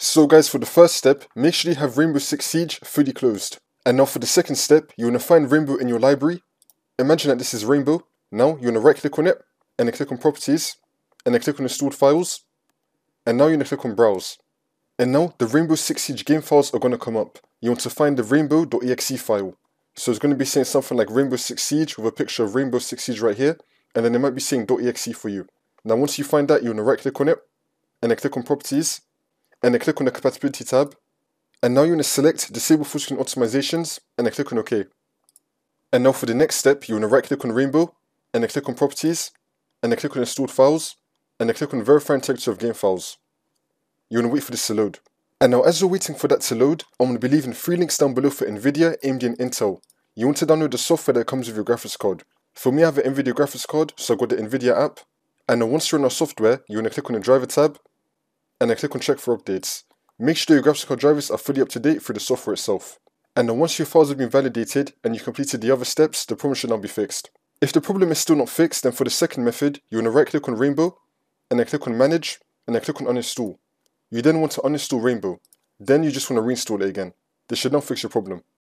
So guys, for the first step, make sure you have Rainbow Six Siege fully closed. And now for the second step, you want to find Rainbow in your library. Imagine that this is Rainbow. Now you want to right click on it, and then click on Properties, and then click on Installed Files. And now you want to click on Browse. And now the Rainbow Six Siege game files are going to come up. You want to find the rainbow.exe file. So it's going to be saying something like Rainbow Six Siege with a picture of Rainbow Six Siege right here, and then it might be saying .exe for you. Now once you find that, you want to right click on it, and then click on Properties, and then click on the Compatibility tab, and now you want to select Disable Full Screen Optimizations, and then click on OK. And now for the next step, you want to right click on Rainbow, and then click on Properties, and then click on Installed Files, and then click on Verify Integrity of Game Files. You want to wait for this to load. And now as you're waiting for that to load, I'm going to be leaving three links down below for NVIDIA, AMD and Intel. You want to download the software that comes with your graphics card. For me I have an NVIDIA graphics card, so I got the NVIDIA app. And then once you're in our software, you want to click on the driver tab, and then click on check for updates. Make sure your graphics card drivers are fully up to date through the software itself. And then once your files have been validated and you've completed the other steps, the problem should now be fixed. If the problem is still not fixed, then for the second method, you want to right click on Rainbow, and then click on Manage, and then click on Uninstall. You then want to uninstall Rainbow. Then you just want to reinstall it again. This should now fix your problem.